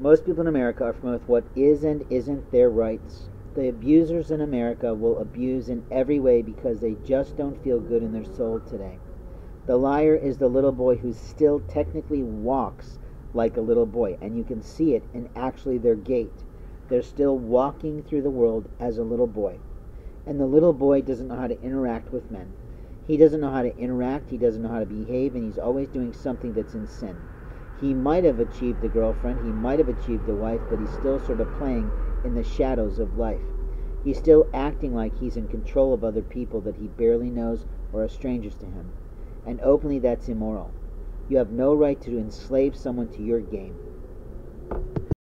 Most people in America are familiar with what is and isn't their rights. The abusers in America will abuse in every way because they just don't feel good in their soul today. The liar is the little boy who still technically walks like a little boy, and you can see it in actually their gait. They're still walking through the world as a little boy. And the little boy doesn't know how to interact with men. He doesn't know how to interact, he doesn't know how to behave, and he's always doing something that's in sin. He might have achieved a girlfriend, he might have achieved a wife, but he's still sort of playing in the shadows of life. He's still acting like he's in control of other people that he barely knows or are strangers to him. And openly that's immoral. You have no right to enslave someone to your game.